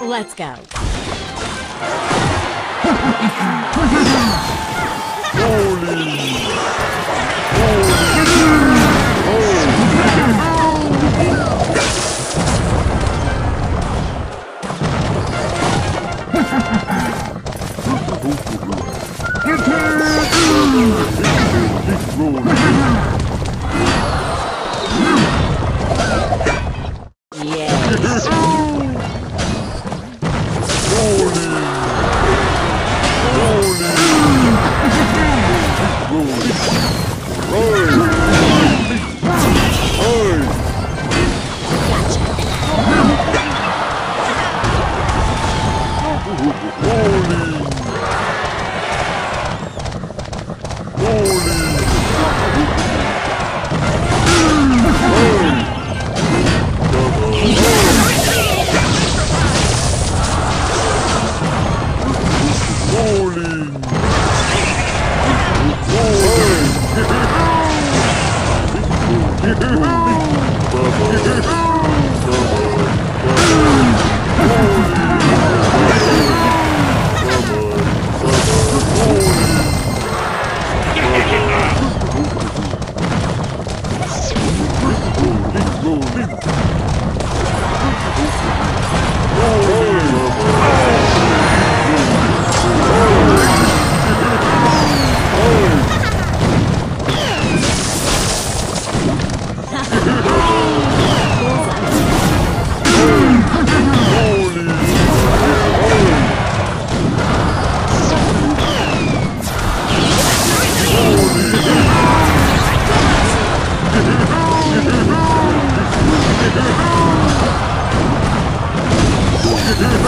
Let's go. Yes. Bye-bye. Yeah. Whoa,